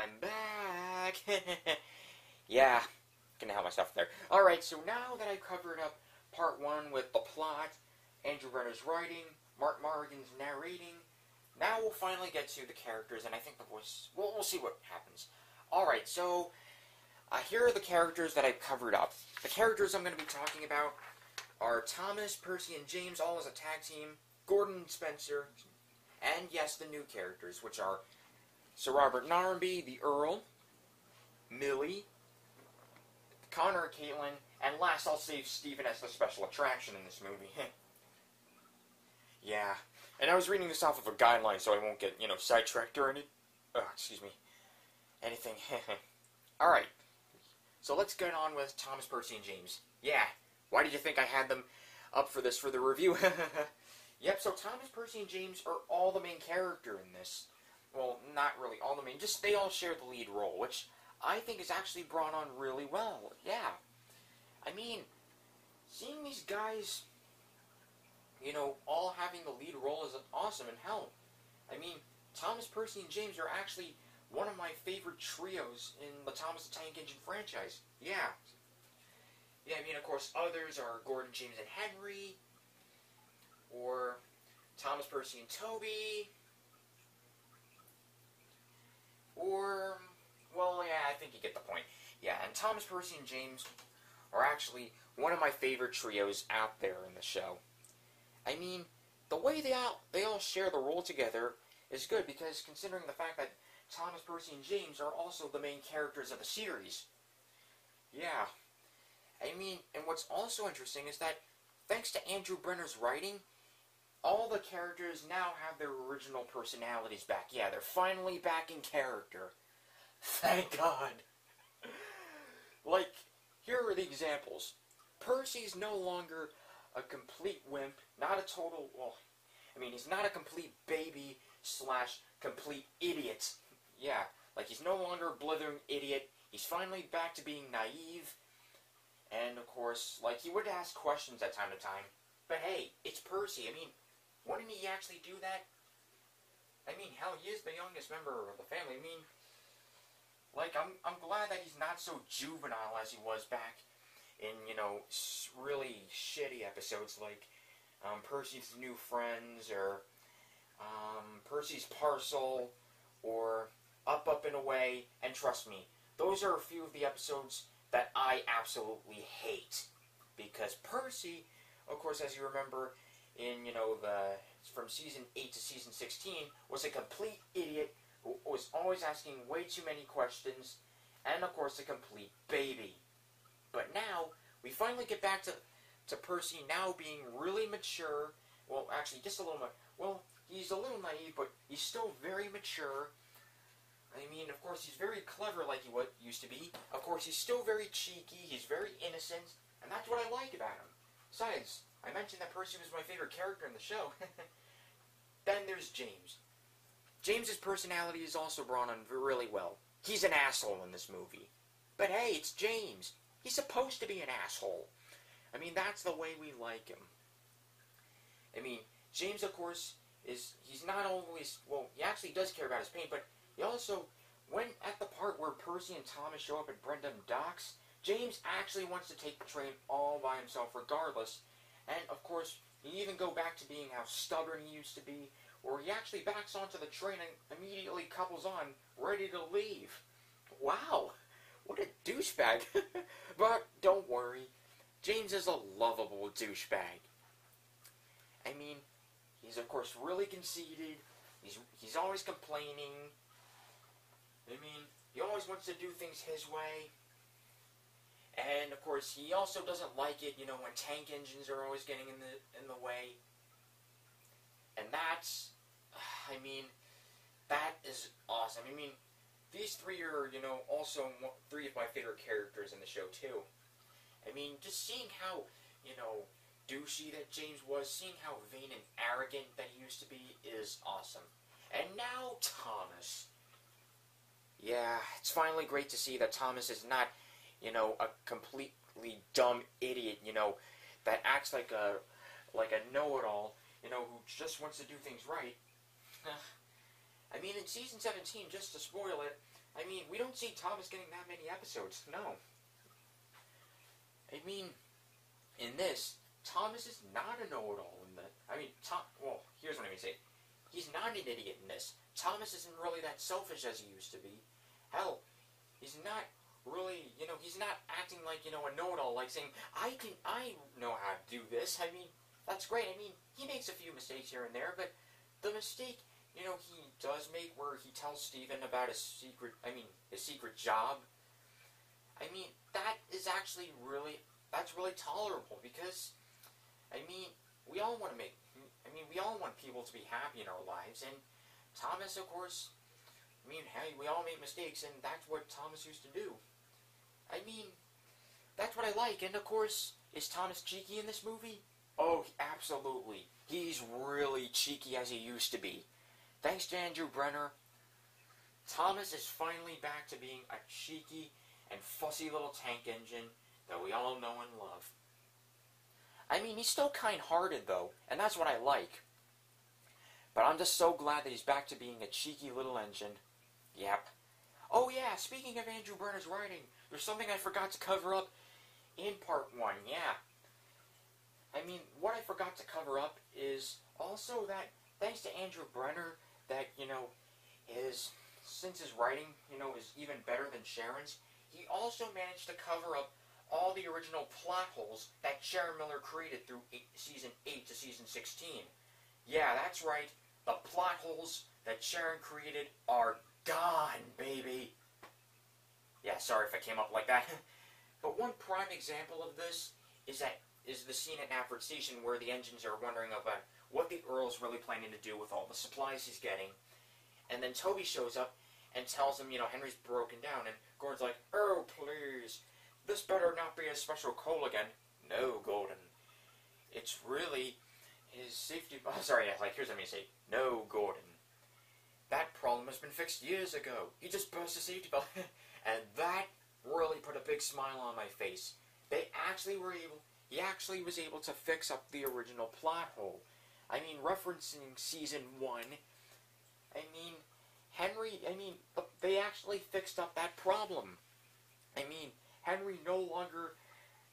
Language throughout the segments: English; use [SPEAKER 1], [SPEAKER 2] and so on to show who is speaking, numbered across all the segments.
[SPEAKER 1] I'm back. yeah, can help myself there. Alright, so now that I've covered up part one with the plot, Andrew Brenner's writing, Mark Moraghan's narrating, now we'll finally get to the characters, and I think the voice. We'll, we'll see what happens. Alright, so uh, here are the characters that I've covered up. The characters I'm going to be talking about are Thomas, Percy, and James, all as a tag team, Gordon, Spencer, and yes, the new characters, which are Sir Robert Norramby, the Earl, Millie, Connor, Caitlin, and last I'll save Stephen as the special attraction in this movie. yeah, and I was reading this off of a guideline, so I won't get you know sidetracked or any. Oh, excuse me. Anything. All right. So let's get on with Thomas, Percy, and James. Yeah. Why did you think I had them up for this for the review? yep. So Thomas, Percy, and James are all the main character in this. Well, not really all the main. Just they all share the lead role, which I think is actually brought on really well. Yeah. I mean, seeing these guys, you know, all having the lead role is awesome. And hell, I mean, Thomas, Percy, and James are actually one of my favorite trios in the Thomas the Tank Engine franchise. Yeah. Yeah, I mean, of course, others are Gordon, James, and Henry, or Thomas, Percy, and Toby, or, well, yeah, I think you get the point. Yeah, and Thomas, Percy, and James are actually one of my favorite trios out there in the show. I mean, the way they all, they all share the role together is good because considering the fact that Thomas, Percy, and James are also the main characters of the series. Yeah. I mean, and what's also interesting is that thanks to Andrew Brenner's writing, all the characters now have their original personalities back. Yeah, they're finally back in character. Thank God. like, here are the examples. Percy's no longer a complete wimp, not a total, well, I mean, he's not a complete baby slash complete idiot. Yeah, like he's no longer a blithering idiot. He's finally back to being naive. And of course, like he would ask questions at time to time. But hey, it's Percy. I mean, wouldn't he actually do that? I mean, hell, he is the youngest member of the family. I mean, like, I'm, I'm glad that he's not so juvenile as he was back in, you know, really shitty episodes like um, Percy's New Friends or um, Percy's Parcel or Up, Up, and Away. And trust me, those are a few of the episodes that I absolutely hate. Because Percy, of course, as you remember, in, you know, the from season 8 to season 16 was a complete idiot who was always asking way too many questions and of course a complete baby. But now we finally get back to to Percy now being really mature. Well, actually, just a little more. Well, he's a little naive, but he's still very mature. I mean, of course, he's very clever like he used to be. Of course, he's still very cheeky. He's very innocent, and that's what I like about him. Besides, I mentioned that Percy was my favorite character in the show. then there's James. James's personality is also brought on really well. He's an asshole in this movie. But hey, it's James. He's supposed to be an asshole. I mean, that's the way we like him. I mean, James, of course, is he's not always well. He actually does care about his pain, but he also, when at the part where Percy and Thomas show up at Brendam Docks, James actually wants to take the train all by himself, regardless, and of course, you even go back to being how stubborn he used to be, where he actually backs onto the train and immediately couples on, ready to leave. Wow, what a douchebag. but don't worry, James is a lovable douchebag. I mean, he's of course really conceited. He's he's always complaining. I mean, he always wants to do things his way. And of course, he also doesn't like it, you know, when tank engines are always getting in the in the way. And that's, I mean, that is awesome. I mean, these three are, you know, also three of my favorite characters in the show too. I mean, just seeing how, you know, douchey that James was, seeing how vain and arrogant that he used to be is awesome. And now Thomas. Yeah, it's finally great to see that Thomas is not you know, a completely dumb idiot, you know, that acts like a like a know-it-all, you know, who just wants to do things right. I mean, in season 17, just to spoil it, I mean, we don't see Thomas getting that many episodes. No. I mean, in this, Thomas is not a know-it-all in the. I mean, Tom. Well, here's what I'm gonna say. He's not an idiot in this. Thomas isn't really that selfish as he used to be. Hell, he's not really. You know, he's not acting like you know a know-it-all, like saying, "I can, I know how to do this." I mean, that's great. I mean, he makes a few mistakes here and there, but the mistake, you know, he does make where he tells Stephen about his secret. I mean, his secret job. I mean, that is actually really that's really tolerable because, I mean, we all want to make. I mean, we all want people to be happy in our lives, and Thomas, of course. I mean, hey, we all make mistakes, and that's what Thomas used to do. I mean, that's what I like, and of course, is Thomas cheeky in this movie? Oh, absolutely. He's really cheeky as he used to be. Thanks to Andrew Brenner, Thomas is finally back to being a cheeky and fussy little tank engine that we all know and love. I mean, he's still kind-hearted, though, and that's what I like. But I'm just so glad that he's back to being a cheeky little engine. Yep. Oh yeah, speaking of Andrew Brenner's writing, there's something I forgot to cover up in part one, yeah. I mean, what I forgot to cover up is also that thanks to Andrew Brenner, that, you know, his, since his writing, you know, is even better than Sharon's, he also managed to cover up all the original plot holes that Sharon Miller created through eight, season 8 to season 16. Yeah, that's right. The plot holes that Sharon created are gone, baby. Yeah, sorry if I came up like that. but one prime example of this is that is the scene at Knapford Station where the engines are wondering about what the Earl's really planning to do with all the supplies he's getting. And then Toby shows up and tells him, you know, Henry's broken down. And Gordon's like, oh, please, this better not be a special coal again. No, Gordon. It's really his safety... Oh, sorry, like, here's what I'm going to say. No, Gordon. That problem has been fixed years ago. You just burst a safety belt. and that really put a big smile on my face. They actually were able... He actually was able to fix up the original plot hole. I mean, referencing season one, I mean, Henry, I mean, they actually fixed up that problem. I mean, Henry no longer,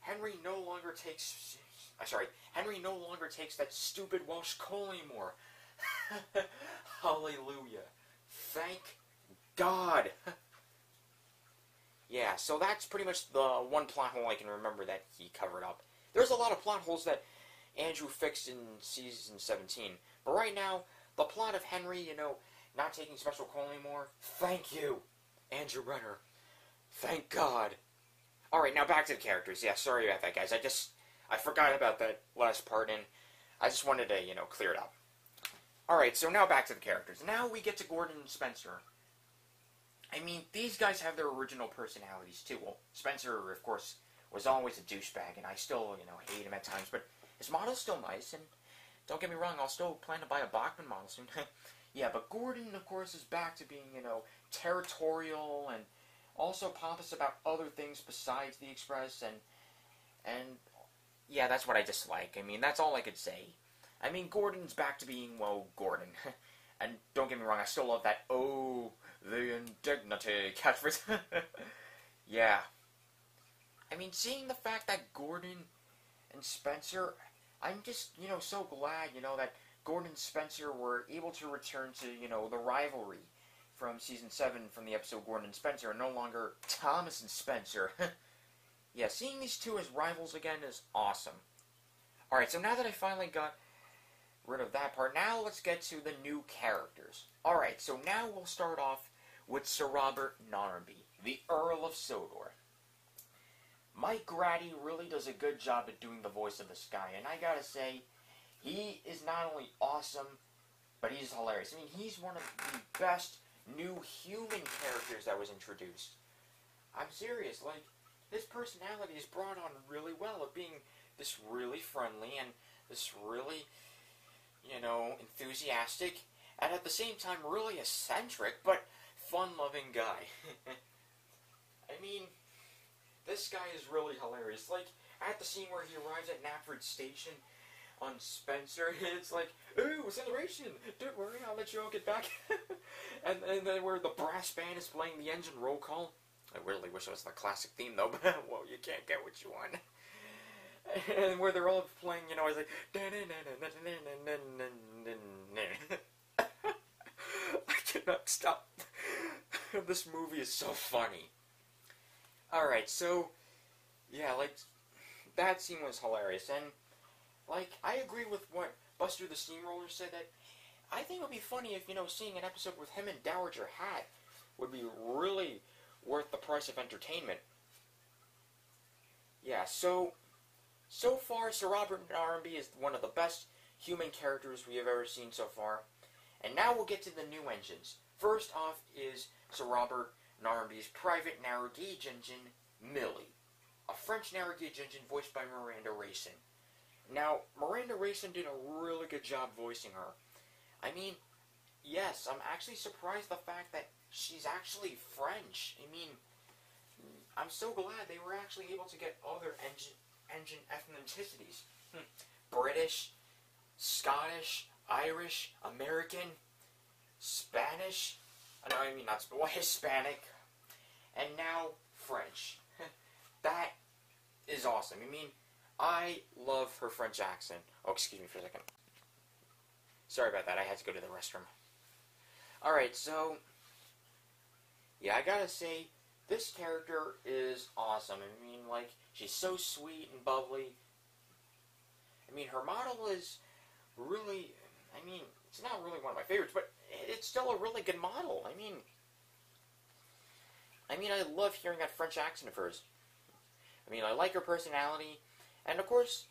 [SPEAKER 1] Henry no longer takes, uh, sorry, Henry no longer takes that stupid Welsh coal anymore. Hallelujah. Thank God. yeah, so that's pretty much the one plot hole I can remember that he covered up. There's a lot of plot holes that Andrew fixed in season 17. But right now, the plot of Henry, you know, not taking special call anymore, thank you, Andrew Brenner. Thank God. Alright, now back to the characters. Yeah, sorry about that, guys. I just, I forgot about that last part, and I just wanted to, you know, clear it up. Alright, so now back to the characters. Now we get to Gordon Spencer. I mean, these guys have their original personalities, too. Well, Spencer, of course, was always a douchebag, and I still, you know, hate him at times, but his model's still nice, and don't get me wrong, I'll still plan to buy a Bachmann model soon. yeah, but Gordon, of course, is back to being, you know, territorial and also pompous about other things besides the Express, and, and, yeah, that's what I dislike. I mean, that's all I could say. I mean, Gordon's back to being, well, Gordon. and don't get me wrong, I still love that, oh, the indignity catchphrase. yeah. I mean, seeing the fact that Gordon and Spencer, I'm just, you know, so glad, you know, that Gordon and Spencer were able to return to, you know, the rivalry from season 7 from the episode Gordon and Spencer, and no longer Thomas and Spencer. yeah, seeing these two as rivals again is awesome. Alright, so now that I finally got rid of that part, now let's get to the new characters. Alright, so now we'll start off with Sir Robert Norramby, the Earl of Sodor. Mike Grady really does a good job at doing the voice of this guy, and I gotta say, he is not only awesome, but he's hilarious. I mean, he's one of the best new human characters that was introduced. I'm serious, like, his personality is brought on really well of being this really friendly and this really, you know, enthusiastic, and at the same time really eccentric, but fun-loving guy. I mean, this guy is really hilarious. Like, at the scene where he arrives at Knapford Station on Spencer, it's like, ooh, celebration! Don't worry, I'll let you all get back. and and then where the brass band is playing the engine roll call. I really wish it was the classic theme though, but well, you can't get what you want. And where they're all playing, you know, it's like. I cannot stop. this movie is so funny. Alright, so. Yeah, like. That scene was hilarious. And, like, I agree with what Buster the Steamroller said that I think it would be funny if, you know, seeing an episode with him and Dowager Hatt would be really worth the price of entertainment. Yeah, so so far Sir Robert Norramby is one of the best human characters we have ever seen so far. And now we'll get to the new engines. First off is Sir Robert Norramby's private narrow gauge engine, Millie, a French narrow gauge engine voiced by Miranda Raison. Now, Miranda Raison did a really good job voicing her. I mean, yes, I'm actually surprised the fact that she's actually French. I mean, I'm so glad they were actually able to get other engine engine ethnicities. Hmm. British, Scottish, Irish, American, Spanish. No, I mean not well, Hispanic, and now French. that is awesome. I mean, I love her French accent. Oh, excuse me for a second. Sorry about that. I had to go to the restroom. Alright, so. Yeah, I gotta say, this character is awesome. I mean, like, she's so sweet and bubbly. I mean, her model is really. I mean, it's not really one of my favorites, but it's still a really good model. I mean. I mean, I love hearing that French accent of hers. I mean, I like her personality. And, of course,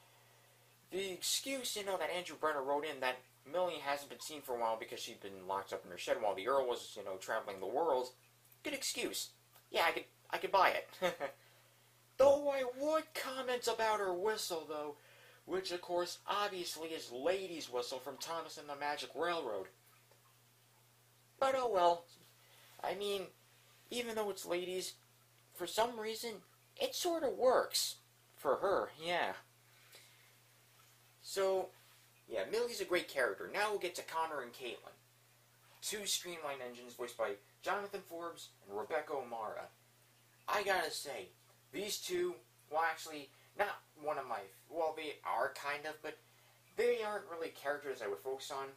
[SPEAKER 1] the excuse, you know, that Andrew Brenner wrote in that Millie hasn't been seen for a while because she'd been locked up in her shed while the Earl was, you know, traveling the world. Good excuse. Yeah, I could, I could buy it. though I would comment about her whistle, though, which, of course, obviously is Lady's Whistle from Thomas and the Magic Railroad. But oh well. I mean, even though it's ladies, for some reason, it sort of works. For her, yeah. So, yeah, Millie's a great character. Now we'll get to Connor and Caitlin. Two streamlined engines voiced by Jonathan Forbes and Rebecca O'Mara. I gotta say, these two, well, actually, not one of my, well, they are kind of, but they aren't really characters I would focus on.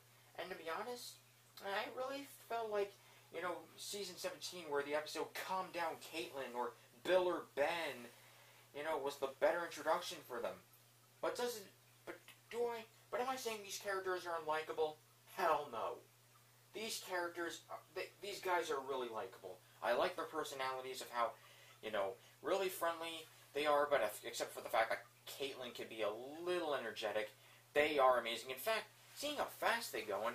[SPEAKER 1] And to be honest, I really felt like, you know, season 17, where the episode Calm Down Caitlin or Bill or Ben, you know, was the better introduction for them. But does it, but do I, but am I saying these characters are unlikable? Hell no. These characters, uh, they, these guys are really likable. I like their personalities of how, you know, really friendly they are, but if, except for the fact that Caitlin can be a little energetic, they are amazing. In fact, seeing how fast they're going,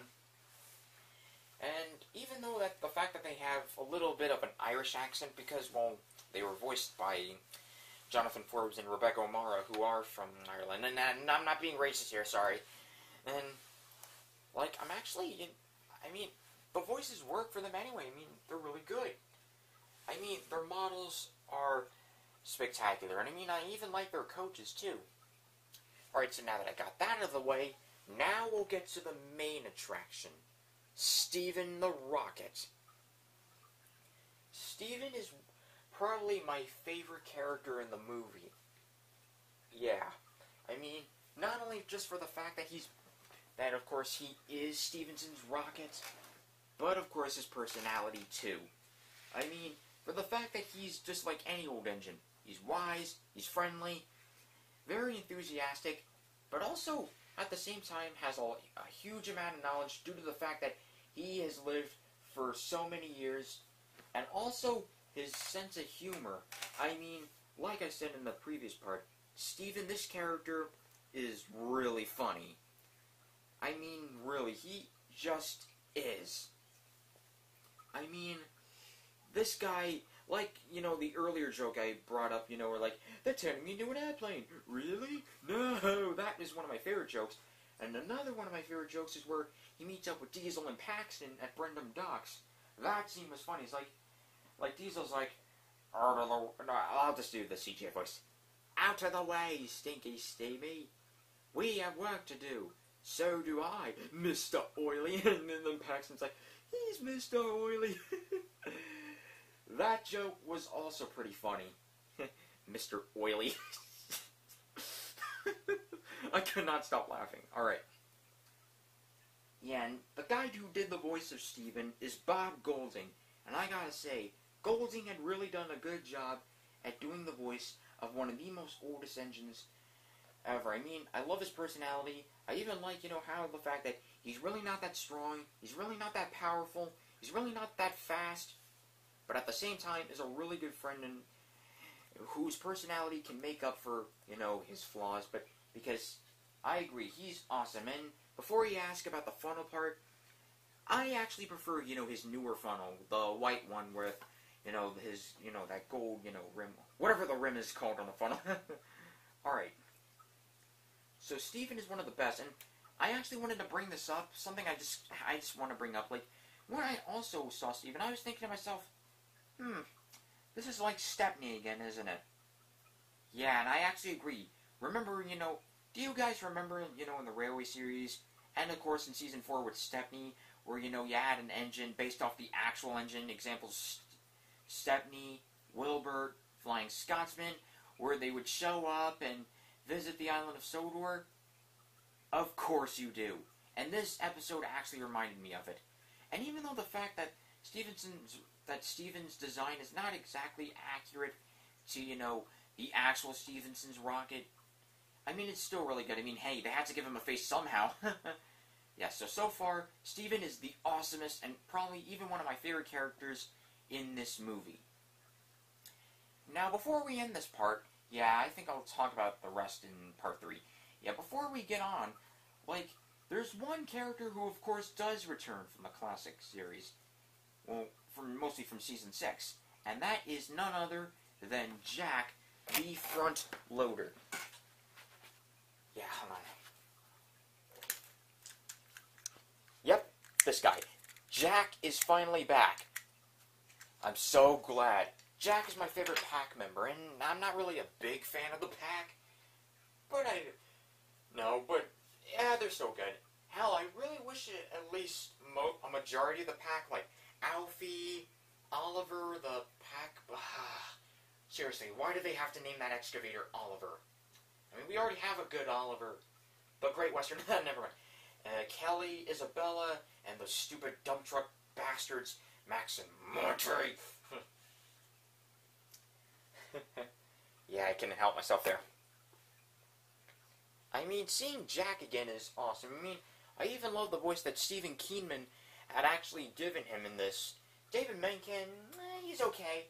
[SPEAKER 1] and even though that the fact that they have a little bit of an Irish accent because well they were voiced by Jonathan Forbes and Rebecca O'Mara who are from Ireland and, and I'm not being racist here sorry and like I'm actually I mean the voices work for them anyway I mean they're really good I mean their models are spectacular and I mean I even like their coaches too alright so now that I got that out of the way now we'll get to the main attraction Stephen the Rocket. Stephen is probably my favorite character in the movie. Yeah. I mean, not only just for the fact that he's that of course he is Stephenson's rocket, but of course his personality too. I mean, for the fact that he's just like any old engine. He's wise, he's friendly, very enthusiastic, but also at the same time has a, a huge amount of knowledge due to the fact that he has lived for so many years, and also his sense of humor. I mean, like I said in the previous part, Stephen, this character is really funny. I mean, really, he just is. I mean, this guy, like, you know, the earlier joke I brought up, you know, where like, they're turning me into an airplane. Really? No, that is one of my favorite jokes. And another one of my favorite jokes is where he meets up with Diesel and Paxton at Brendam Docks. That scene was funny. It's like, like Diesel's like, out of the, no, I'll just do the CJ voice. Out of the way, Stinky Stevie. We have work to do. So do I, Mr. Oily. And then Paxton's like, he's Mr. Oily. that joke was also pretty funny. Mr. Oily. I could not stop laughing. Alright. Yeah, and the guy who did the voice of Stephen is Bob Golding. And I gotta say, Golding had really done a good job at doing the voice of one of the most oldest engines ever. I mean, I love his personality. I even like, you know, how the fact that he's really not that strong, he's really not that powerful, he's really not that fast, but at the same time is a really good friend and whose personality can make up for, you know, his flaws, but because I agree, he's awesome. And before you ask about the funnel part, I actually prefer, you know, his newer funnel, the white one with, you know, his, you know, that gold, you know, rim, whatever the rim is called on the funnel. Alright. So Stephen is one of the best, and I actually wanted to bring this up, something I just, I just want to bring up, like, when I also saw Stephen, I was thinking to myself, hmm, this is like Stepney again, isn't it? Yeah, and I actually agree. Remember, you know, do you guys remember, you know, in the Railway series, and of course in season four with Stepney, where you know you had an engine based off the actual engine, examples Stepney, Wilbert, Flying Scotsman, where they would show up and visit the island of Sodor? Of course you do. And this episode actually reminded me of it. And even though the fact that Stephenson's that Stephens' design is not exactly accurate to, you know, the actual Stephenson's rocket, I mean, it's still really good. I mean, hey, they had to give him a face somehow. yeah, so, so far, Stephen is the awesomest and probably even one of my favorite characters in this movie. Now, before we end this part, yeah, I think I'll talk about the rest in part 3. Yeah, before we get on, like, there's one character who, of course, does return from the classic series. Well, from mostly from season 6. And that is none other than Jack, the front loader. Yeah, hold on. Yep, this guy. Jack is finally back. I'm so glad. Jack is my favorite pack member, and I'm not really a big fan of the pack. But I. No, but. Yeah, they're so good. Hell, I really wish it, at least a majority of the pack, like Alfie, Oliver, the pack. Seriously, why do they have to name that excavator Oliver? I mean, we already have a good Oliver. but Great Western. Never mind. Uh, Kelly, Isabella, and those stupid dump truck bastards, Max and Monty. Yeah, I can help myself there. I mean, seeing Jack again is awesome. I mean, I even love the voice that Steven Kynman had actually given him in this. David Menkin, eh, he's okay.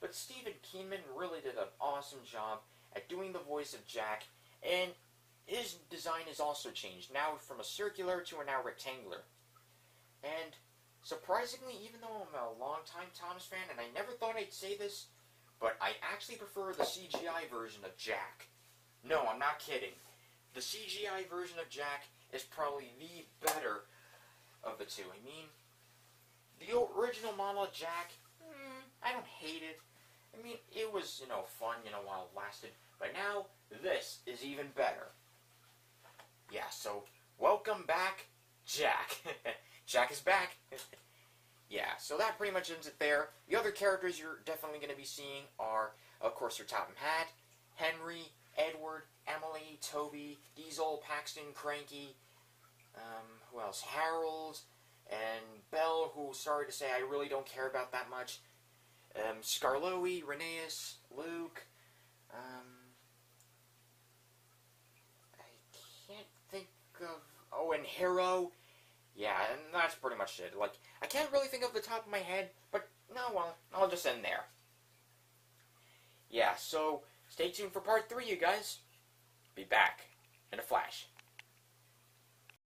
[SPEAKER 1] But Steven Kynman really did an awesome job at doing the voice of Jack, and his design has also changed, now from a circular to a now rectangular. And surprisingly, even though I'm a longtime Thomas fan, and I never thought I'd say this, but I actually prefer the CGI version of Jack. No, I'm not kidding. The CGI version of Jack is probably the better of the two. I mean, the original model of Jack, mm, I don't hate it. I mean, it was, you know, fun, you know, while it lasted. But now, this is even better. Yeah, so, welcome back, Jack. Jack is back. yeah, so that pretty much ends it there. The other characters you're definitely going to be seeing are, of course, your Topham Hatt, Henry, Edward, Emily, Toby, Diesel, Paxton, Cranky, um, who else? Harold, and Belle, who, sorry to say, I really don't care about that much. Um, Skarloey, Rheneas, Luke, um, I can't think of, oh, and Hero. Yeah, and that's pretty much it. Like, I can't really think of the top of my head, but no, well, I'll just end there. Yeah, so stay tuned for part three, you guys. Be back in a flash.